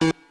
you.